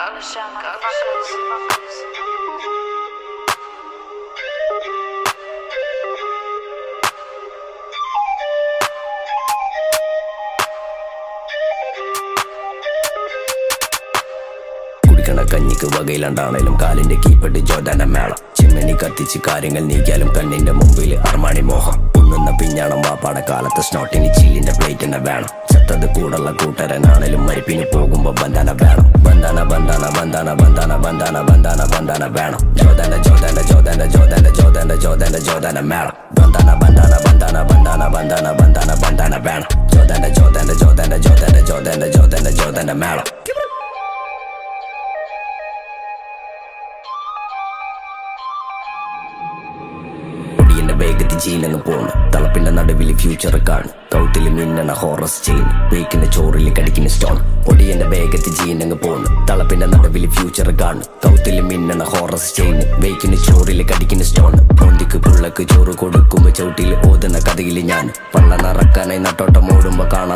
Gotta shout. കുടിക്കണ കഞ്ഞിക്ക് വകയിലുണ്ടാണേലും കാലിന്റെ കീപ്പട്ട് ജോദാന മേള ചിമ്മനി കത്തിച്ച് കാര്യങ്ങൾ നീക്കിയാലും കണ്ണിന്റെ മുമ്പിൽ അർമാണി മോഹം ഉണ്ണുന്ന പിഞ്ഞാണം വാപ്പാട കാലത്ത് സ്നോട്ടിന് ചില്ലിന്റെ പ്ലേറ്റ് തന്നെ വേണം ചത്തത് കൂടുള്ള കൂട്ടരനാണേലും മരിപ്പിന് പോകുമ്പോ ബന്ധാന വേണം ബന്ധാന ബന്ധാന ബന്ധാന ബന്ധാന ബന്ധാന ബന്ധാന ബന്ധാന വേണം ജോദാന ജോദാന ജോദാന ജോദാന ജോദാന ജോദാന ജോദാന മേളം ബന്ധാന ബന്ധാന ബന്ധാന ബന്ധാന ബന്ധാന ബന്ധാന ബന്ധാന വേണം ജോദാന ജോദാന ജോദാന ജോദാന ജോദാന ജോദാന ജോദാന മേളം വേഗത്തിൽ ജീനങ്ങ് പോണ്. തളപ്പിന്റെ നടുവിൽ ഫ്യൂച്ചർ കാണും. കൗത്തിൽ മിന്നണ ഹോറസ് ചെയിൻ വെയ്ക്കുന്ന ചോറിൽ കടിക്കുന്ന സ്റ്റോൺ ഒടിയന്റെ വേഗത്തിൽ ജീനങ്ങ് പോണ്. തളപ്പിന്റെ നടുവിൽ ഫ്യൂച്ചർ കാണും. കൗത്തിൽ മിന്നണ ഹോറസ് ചെയിൻ വെയ്ക്കുന്ന ചോറിൽ കടിക്കുന്ന സ്റ്റോൺ പൊന്തിക്ക് പുള്ളക്ക് ചോറ് കൊടുക്കുമ്പോ ചവിട്ടിൽ ഓതുന്ന കഥയിൽ ഞാൻ പള്ള നിറക്കാനായി നട്ടോട്ടം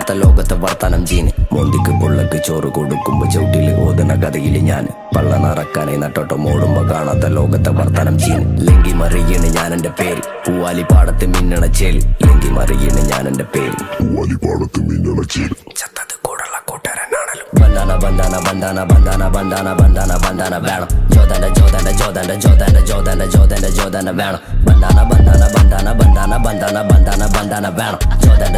ഓടുമ്പോ ലോകത്ത് വർത്തനം ജീന് മോന്തിക്ക് പുള്ളക്ക് ചോറ് കൊടുക്കുമ്പോ ചവിട്ടിൽ ഓതുന്ന കഥയിൽ ഞാൻ പള്ള നിറക്കാനായി നട്ടോട്ടം ഓടുമ്പോ കാണാത്ത ലോകത്തെ വർത്തനം ജീന് ലെങ്കി മറിയണ് ഞാൻ എന്റെ പേര് പൂവാലി പാടത്ത് മിന്നണ ചേൽ ലെങ്കി മറിയണ് ഞാൻ എന്റെ പേര് പൂവാലി മിന്നണ മിന്നണച്ചേൽ ചത്തത് കൂടുള്ള കൂട്ടുകാരനാണല്ലോ ബന്ധാന ബന്ധാന ബന്ധാന ബന്ധാന ബന്ധാന ബന്ധാന ബന്ധാന വേണം ജോതന്റെ ജോതന്റെ ജോതന്റെ ജോതന്റെ ജോതന്റെ ജോതന്റെ ജോദാന വേണം ബന്ധാന ബന്ധാന ബന്ധാന ബന്ധാന ബന്ധാന ബന്ധാന ബന്ധാന വേണം ജോദാന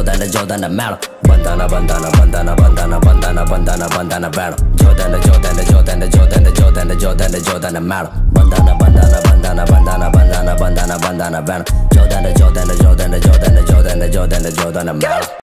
ജോദാന ജോദാന ജോദാന വേണം ബന്ധാന ബന്ധാന ബന്ധാന ബന്ധാന ബന്ധാന ബന്ധാന ബന്ധാന വേണം ജോദാന ജോദാന ജോദാന ജോദാന ജോദാന ജോദാന ജോദാന വേണം ബന്ധാന ബന്ധാന ബന്ധാന ബന്ധാന ബന്ധാന ബന്ധാന ബന്ധാന വേണം ജോദാന ജോദാന ജോദാന ജോദാന ജോദാന ജോദാന ജോദാന വേണം